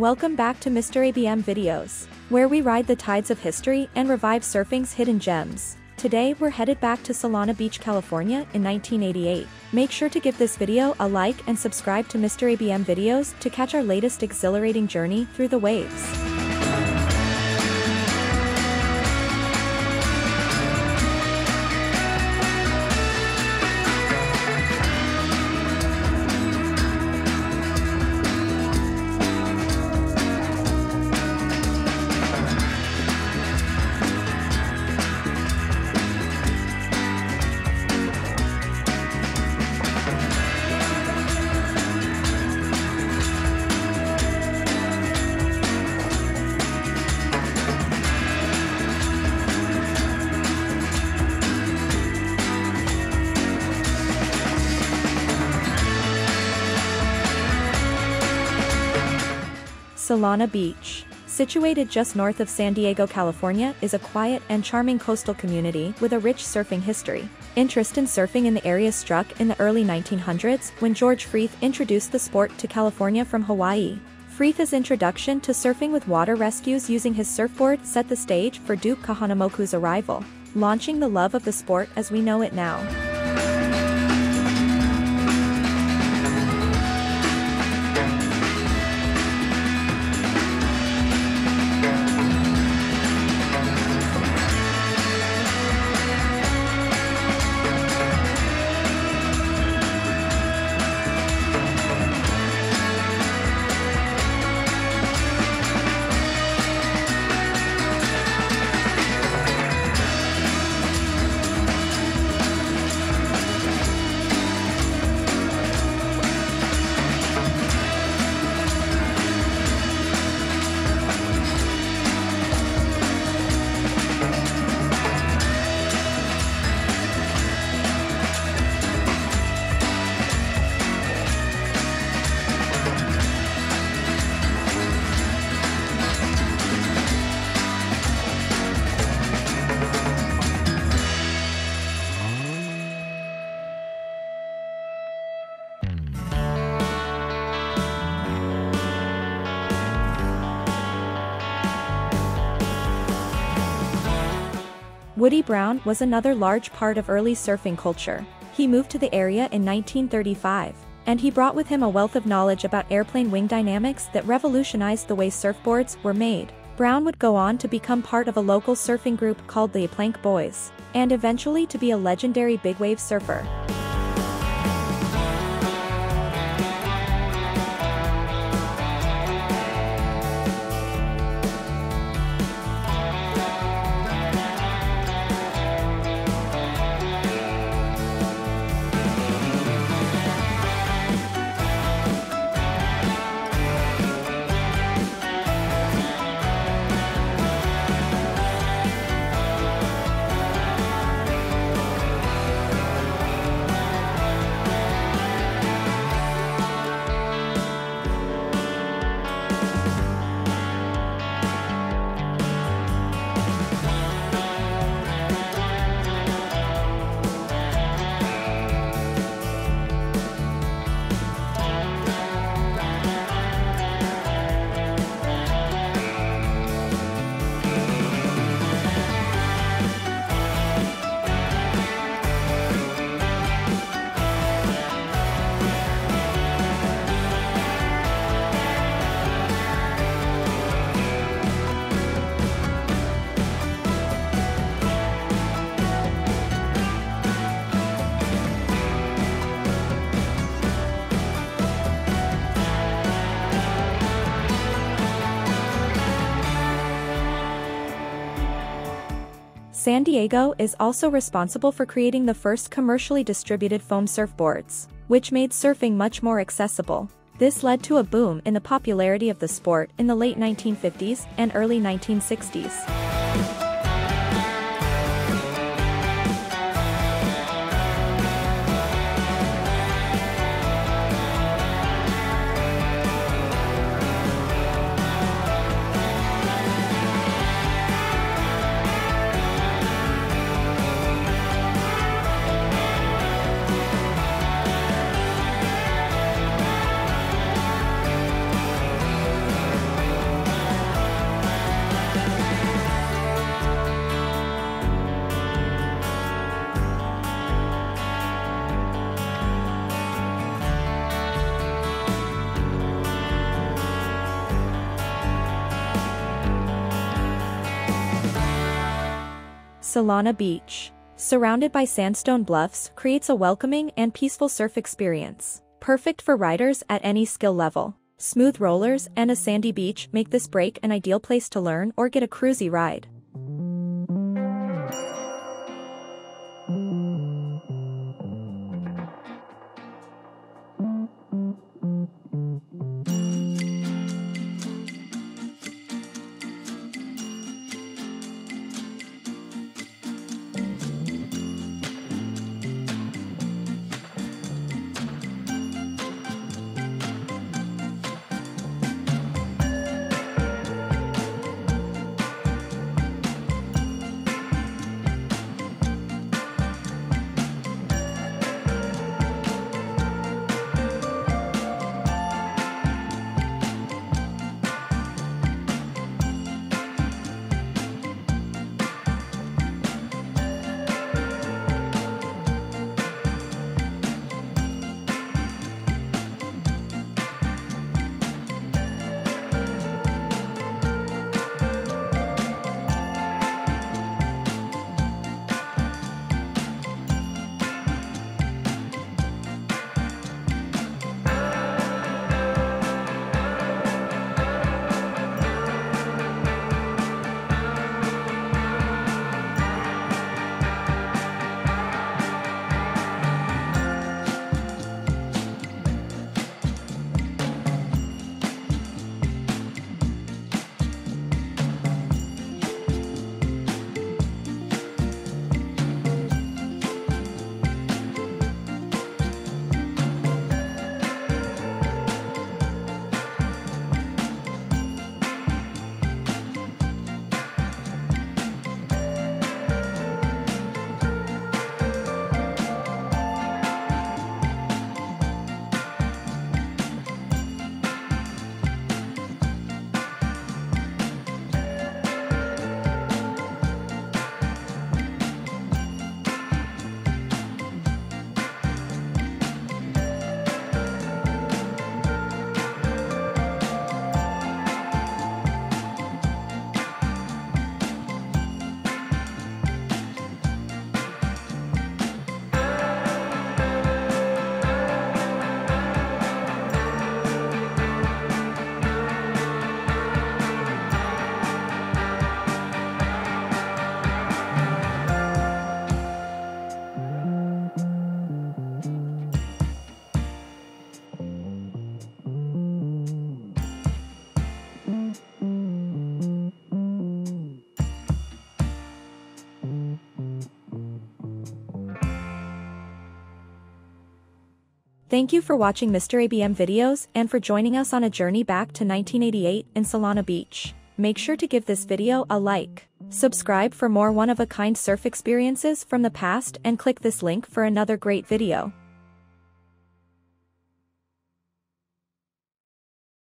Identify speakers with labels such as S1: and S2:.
S1: Welcome back to Mr. ABM Videos, where we ride the tides of history and revive surfing's hidden gems. Today we're headed back to Solana Beach, California in 1988. Make sure to give this video a like and subscribe to Mr. ABM Videos to catch our latest exhilarating journey through the waves. Solana Beach. Situated just north of San Diego, California, is a quiet and charming coastal community with a rich surfing history. Interest in surfing in the area struck in the early 1900s when George Freeth introduced the sport to California from Hawaii. Freeth's introduction to surfing with water rescues using his surfboard set the stage for Duke Kahanamoku's arrival, launching the love of the sport as we know it now. Woody Brown was another large part of early surfing culture. He moved to the area in 1935, and he brought with him a wealth of knowledge about airplane wing dynamics that revolutionized the way surfboards were made. Brown would go on to become part of a local surfing group called the Plank Boys, and eventually to be a legendary big wave surfer. San Diego is also responsible for creating the first commercially distributed foam surfboards, which made surfing much more accessible. This led to a boom in the popularity of the sport in the late 1950s and early 1960s. Solana Beach. Surrounded by sandstone bluffs creates a welcoming and peaceful surf experience. Perfect for riders at any skill level. Smooth rollers and a sandy beach make this break an ideal place to learn or get a cruisy ride. Thank you for watching Mr. ABM videos and for joining us on a journey back to 1988 in Solana Beach. Make sure to give this video a like. Subscribe for more one-of-a-kind surf experiences from the past and click this link for another great video.